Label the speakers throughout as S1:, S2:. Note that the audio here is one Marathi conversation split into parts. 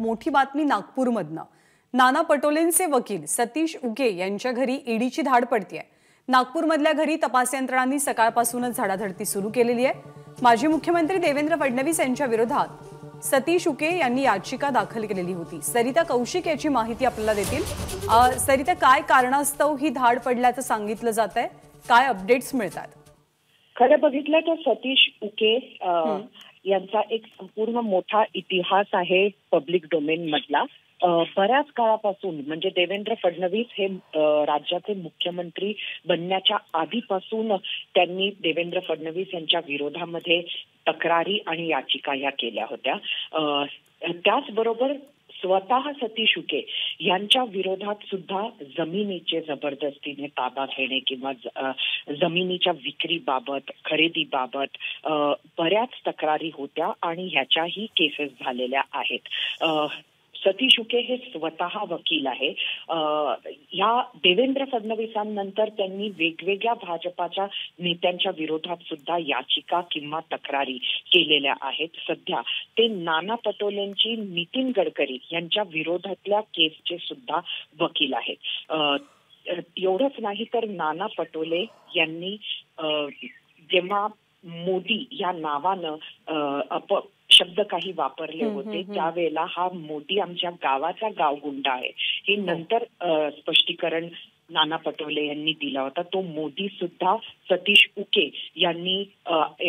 S1: मोठी बातमी नागपूरमधनं. नाना पटोलेंचे वकील सतीश उके यांच्या घरी ईडीची धाड पडतीये. नागपूरमधल्या घरी तपास यंत्रणांनी सकाळपासूनच झाडाझडती सुरू केलेली आहे. माजी मुख्यमंत्री देवेंद्र फडणवीस यांच्या विरोधात सतीश उके यांनी याचिका दाखल केलेली होती. सरिता कौशिक याची माहिती आपल्याला देतील. सरिता काय कारणास्तव ही धाड पडल्याचं सांगितलं जात आहे काय अपडेट्स मिळतात?
S2: खरं बघितलं तर सतीश उके यांचा एक संपूर्ण मोठा इतिहास आहे पब्लिक डोमेन मधला. बऱ्याच काळापासून म्हणजे देवेंद्र फडणवीस हे राज्याचे मुख्यमंत्री बनण्याच्या आधीपासून त्यांनी देवेंद्र फडणवीस यांच्या विरोधामध्ये तक्रारी आणि याचिका या केल्या होत्या. त्याचबरोबर स्वतः सतीश उके यांच्या विरोधात सुद्धा जमिनीचे जबरदस्तीने ताबा घेणे किंवा जमिनीच्या विक्रीबाबत खरेदीबाबत बऱ्याच तक्रारी होत्या आणि ह्याच्याही केसेस झालेल्या आहेत. सतीश उके हे स्वतः वकील आहे. या देवेंद्र फडणवीसांनंतर त्यांनी वेगवेगळ्या भाजपाच्या नेत्यांच्या विरोधात सुद्धा याचिका किंवा तक्रारी केलेल्या आहेत. सध्या ते नाना पटोलेंची नितीन गडकरी यांच्या विरोधातल्या केसचे सुद्धा वकील आहेत. एवढंच नाही तर नाना पटोले यांनी जेव्हा मोदी या नावानं अप शब्द काही वापरले होते. त्यावेळेला हा मोदी आमच्या गावाचा गावगुंडा आहे. हे नंतर अ, स्पष्टीकरण नाना पटोले यांनी दिला होता. तो मोदी सुद्धा सतीश उके यांनी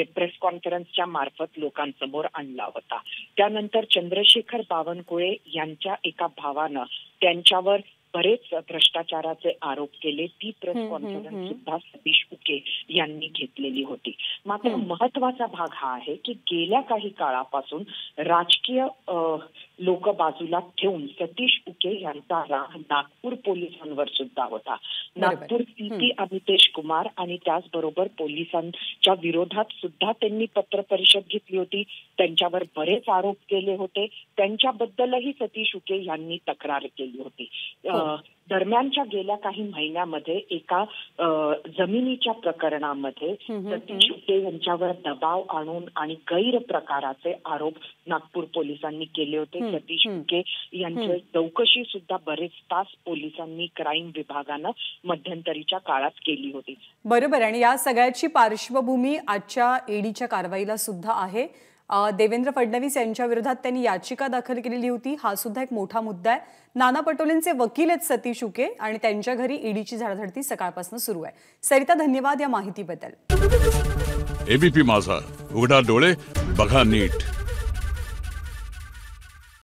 S2: प्रेस कॉन्फरन्सच्या मार्फत लोकांसमोर आणला होता. त्यानंतर चंद्रशेखर बावनकुळे यांच्या एका भावानं त्यांच्यावर बरेच भ्रष्टाचाराचे आरोप केले. ती प्रेस कॉन्फरन्स. सुद्धा सतीश उके यांनी घेतलेली होती. मात्र. महत्त्वाचा भाग हा आहे की गेल्या काही काळापासून राजकीय लोक बाजूला ठेवून सतीश उके यांचा राग नागपूर पोलिसांवर सुद्धा होता. नागपूर सीपी अमितेश कुमार आणि त्याचबरोबर पोलिसांच्या विरोधात सुद्धा त्यांनी पत्र परिषद घेतली होती. त्यांच्यावर बरेच आरोप केले होते. त्यांच्याबद्दलही सतीश उके यांनी तक्रार केली होती.
S1: हो.
S2: दरम्यानच्या गेल्या काही महिन्यामध्ये एका जमिनीच्या प्रकरणामध्ये. सतीश उके यांच्यावर दबाव आणून आणि गैरप्रकाराचे आरोप नागपूर पोलिसांनी केले होते. सतीश. उके यांची चौकशी सुद्धा बरेच तास पोलिसांनी क्राईम विभागानं मध्यंतरीच्या काळात केली होती.
S1: बरोबर. आणि या सगळ्याची पार्श्वभूमी आजच्या ईडीच्या कारवाईला सुद्धा आहे. देवेंद्र फडणवीस यांच्या विरोधात त्यांनी याचिका दाखल केलेली होती. हा सुद्धा एक मोठा मुद्दा आहे. नाना पटोलेंचे वकील आहेत सतीश उके आणि त्यांच्या घरी ईडीची झाडाझडती सकाळपासून सुरू आहे. सरिता धन्यवाद या माहितीबद्दल.
S3: एबीपी माझा. उघडा डोळे बघा नीट.